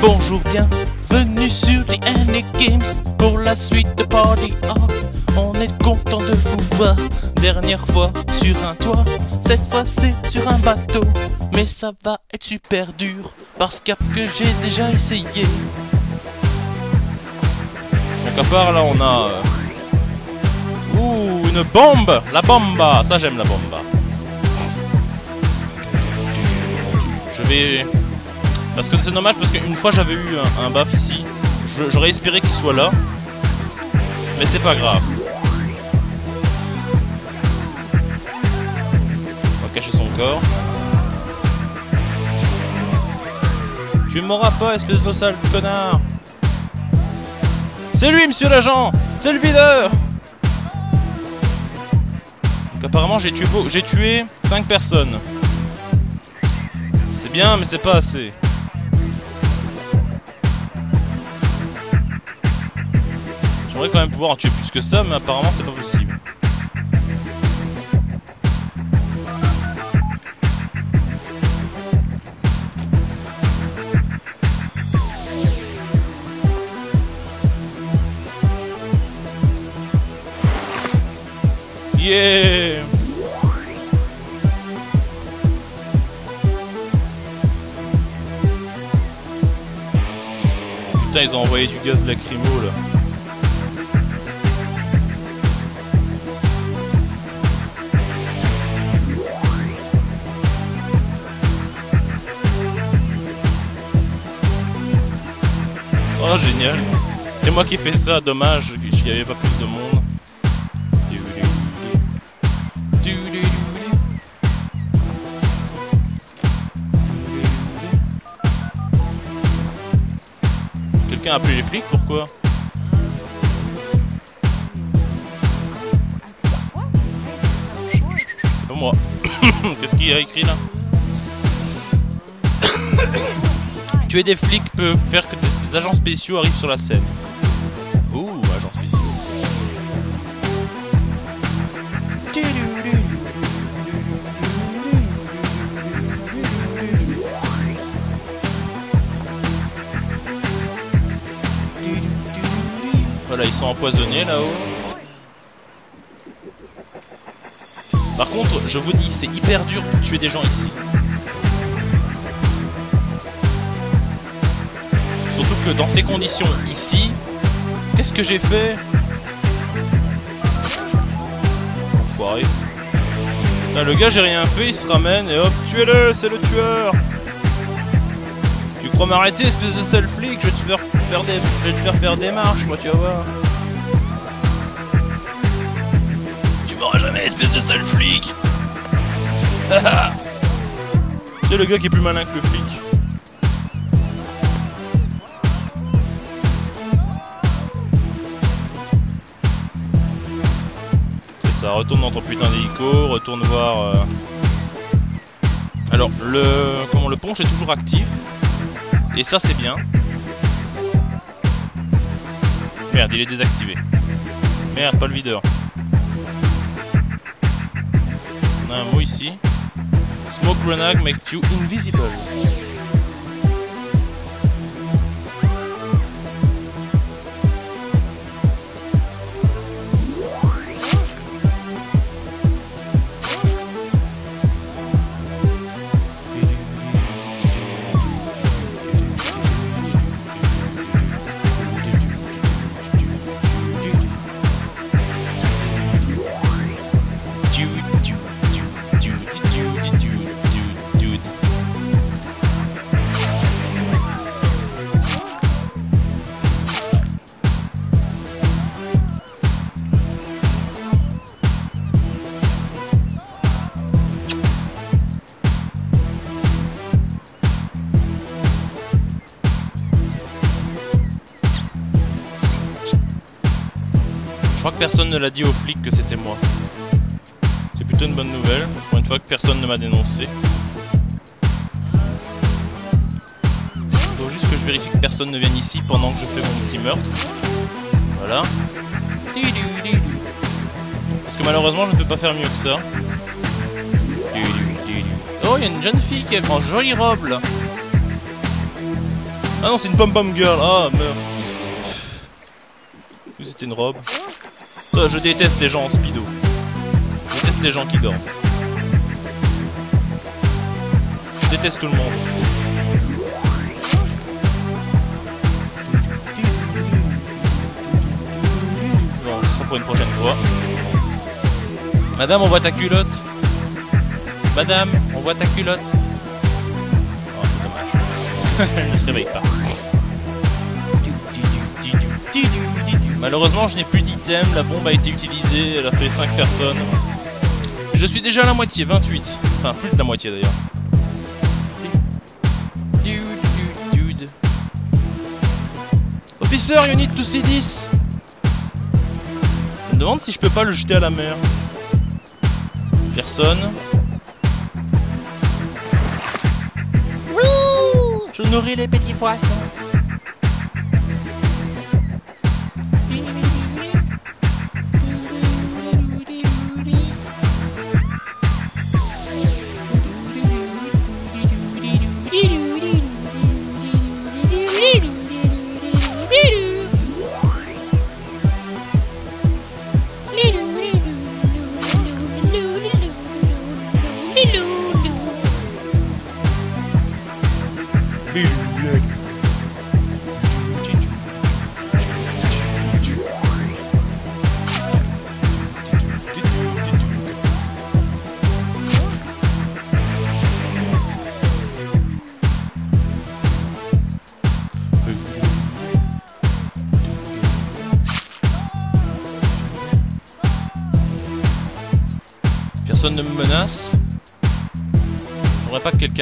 Bonjour, bienvenue sur les NA Games pour la suite de Party Hard. On est content de vous voir. Dernière fois sur un toit, cette fois c'est sur un bateau. Mais ça va être super dur parce que j'ai déjà essayé. Donc à part là on a... euh, Ouh, une bombe La bomba Ça j'aime la bomba. Je vais... Parce que c'est dommage parce qu'une fois j'avais eu un, un buff ici. J'aurais espéré qu'il soit là. Mais c'est pas grave. On va cacher son corps. Tu m'auras pas, espèce de sale connard C'est lui, monsieur l'agent C'est le videur Donc apparemment j'ai tué, tué 5 personnes. C'est bien, mais c'est pas assez. J'aimerais quand même pouvoir en tuer plus que ça, mais apparemment c'est pas possible. Yeah Putain, ils ont envoyé du gaz lacrymo là. Génial C'est moi qui fais ça, dommage qu'il n'y avait pas plus de monde. Quelqu'un a appelé les flics, pourquoi? C'est moi. Qu'est-ce qu'il y a écrit là? Tuer des flics peut faire que des agents spéciaux arrivent sur la scène. Ouh, agents spéciaux. Voilà, ils sont empoisonnés là-haut. Par contre, je vous dis, c'est hyper dur de tuer des gens ici. Surtout que dans ces conditions ici, qu'est-ce que j'ai fait Enfoiré. Putain, le gars, j'ai rien fait, il se ramène et hop, tuez-le, c'est le tueur Tu crois m'arrêter, espèce de sale flic Je vais te faire faire des, je vais te faire des marches, moi, tu vas voir. Tu m'auras jamais, espèce de sale flic C'est le gars qui est plus malin que le flic. Retourne dans ton putain d'hélico, retourne voir... euh, Alors, le... Comment, le est toujours actif. Et ça, c'est bien. Merde, il est désactivé. Merde, pas le videur. On a un mot ici. Smoke grenade make you invisible. Personne ne l'a dit aux flics que c'était moi. C'est plutôt une bonne nouvelle, pour une fois que personne ne m'a dénoncé. Faut juste que je vérifie que personne ne vienne ici pendant que je fais mon petit meurtre. Voilà. Parce que malheureusement je ne peux pas faire mieux que ça. Oh, il y a une jeune fille qui est en jolie robe là. Ah non, c'est une pom-pom girl. Ah, meurt. C'était une robe. Ah, je déteste les gens en speedo. Je déteste les gens qui dorment. Je déteste tout le monde. Bon, ce sera pour une prochaine fois. Madame, on voit ta culotte. Madame, on voit ta culotte. Oh, c'est dommage. Elle ne se réveille pas. Malheureusement, je n'ai plus d'item. La bombe a été utilisée. Elle a fait 5 personnes. Je suis déjà à la moitié, 28. Enfin, plus de la moitié d'ailleurs. Officer, you need to see this. Je me demande si je peux pas le jeter à la mer. Personne. Je nourris les petits poissons.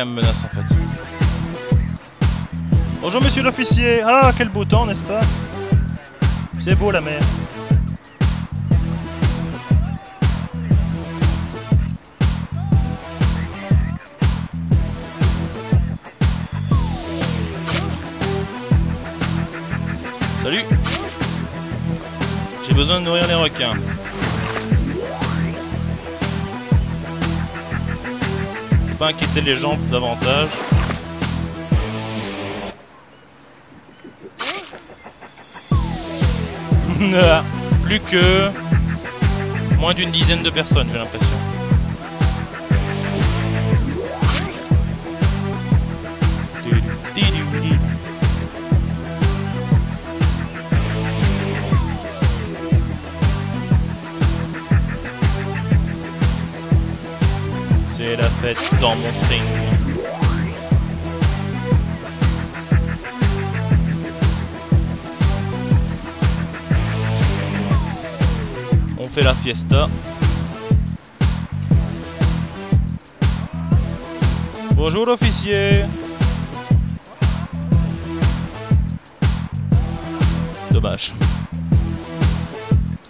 Menace en fait. Bonjour monsieur l'officier Ah quel beau temps n'est-ce pas? C'est beau la mer. Salut J'ai besoin de nourrir les requins. Inquiéter les gens davantage. Plus que moins d'une dizaine de personnes, j'ai l'impression. La fête dans mon string. On fait la fiesta. Bonjour l'officier. Dommage.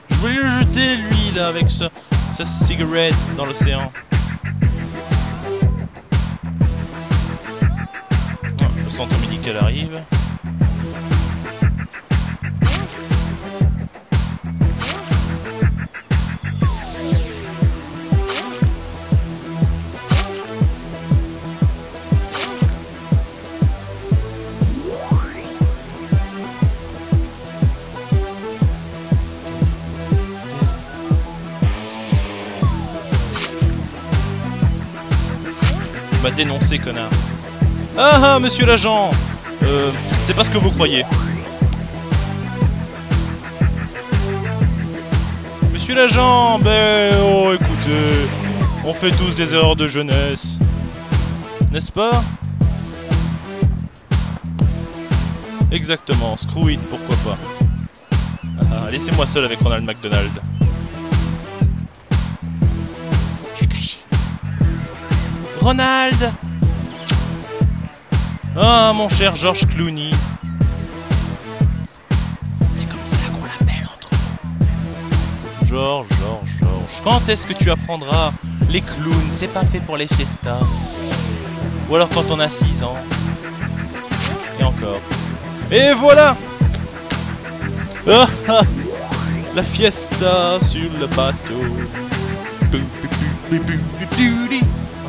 Je voulais le jeter lui là avec sa, sa cigarette dans l'océan. Centre médical arrive. Tu m'as dénoncé, connard. Ah ah, monsieur l'agent Euh, c'est pas ce que vous croyez. Monsieur l'agent, ben, oh, écoutez, on fait tous des erreurs de jeunesse. N'est-ce pas? Exactement, screw it, pourquoi pas. Ah, laissez-moi seul avec Ronald McDonald. Ronald Ah, mon cher George Clooney. C'est comme ça qu'on l'appelle entre nous. George, George, George. Quand est-ce que tu apprendras les clowns? C'est pas fait pour les fiestas. Ou alors quand on a 6 ans. Et encore. Et voilà Ah, ah. La fiesta sur le bateau.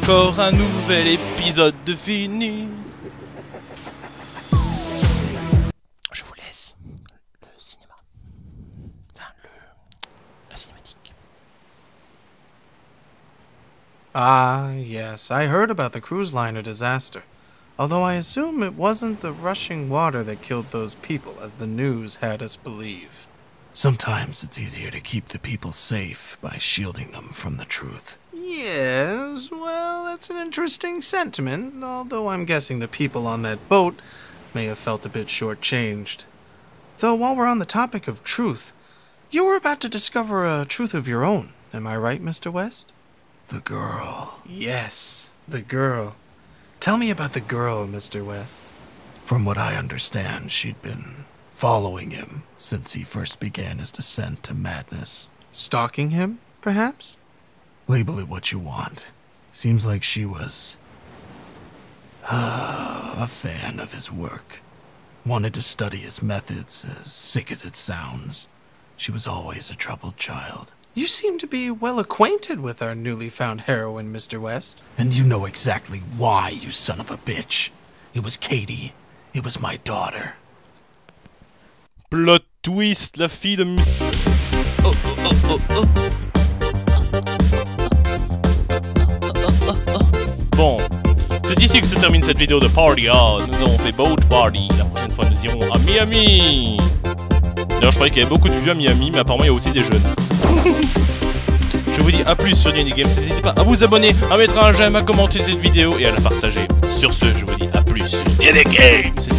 Encore un nouvel épisode de fini. Ah, yes, I heard about the cruise liner disaster. Although I assume it wasn't the rushing water that killed those people, as the news had us believe. Sometimes it's easier to keep the people safe by shielding them from the truth. Yes, well, that's an interesting sentiment, although I'm guessing the people on that boat may have felt a bit shortchanged. Though, while we're on the topic of truth, you were about to discover a truth of your own, am I right, Mr. West? The girl. Yes, the girl. Tell me about the girl, Mr. West. From what I understand, she'd been following him since he first began his descent to madness. Stalking him, perhaps? Label it what you want. Seems like she was uh, a fan of his work. Wanted to study his methods, as sick as it sounds. She was always a troubled child. You seem to be well acquainted with our newly found heroine, Mr. West. And you know exactly why, you son of a bitch. It was Katie. It was my daughter. Plot twist, la fille de... Oh, oh, oh, oh, oh. Bon, c'est ici que se termine cette vidéo de Party Hard. Nous avons fait Boat Party. La prochaine fois, nous irons à Miami. D'ailleurs, je croyais qu'il y avait beaucoup de vieux à Miami, mais apparemment, il y a aussi des jeunes. je vous dis à plus sur D&D Games. N'hésitez pas à vous abonner, à mettre un j'aime, à commenter cette vidéo et à la partager. Sur ce, je vous dis à plus sur D&D Games.